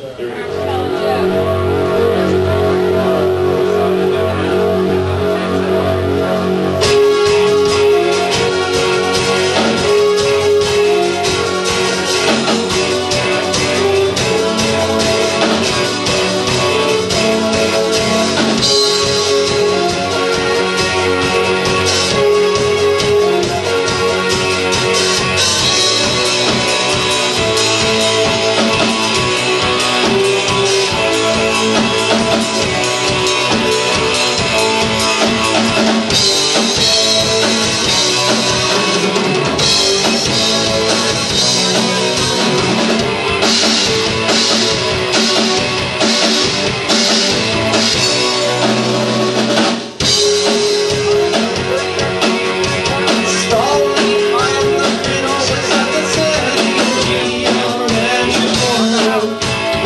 There it is.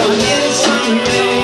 One year someday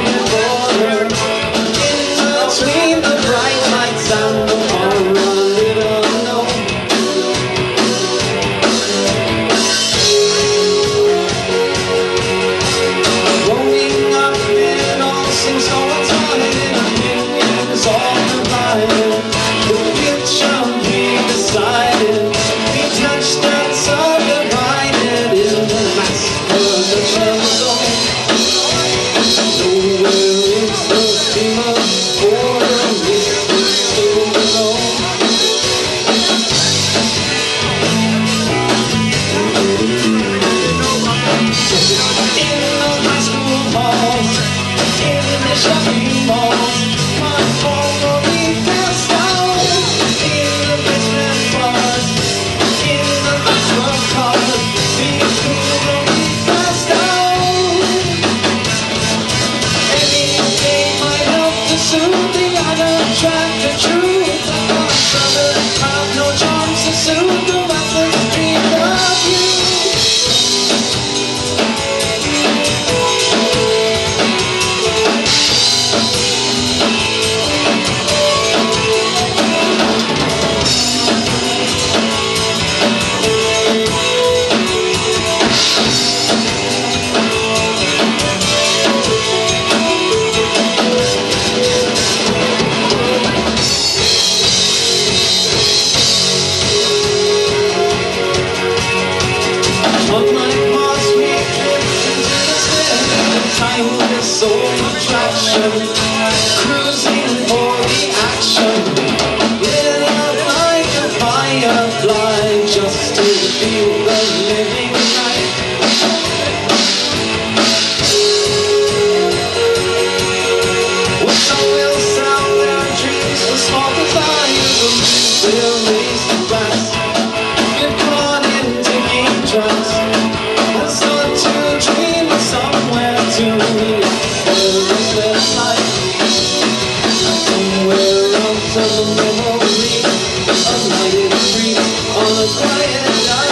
attracted you. memory in the street on a quiet night.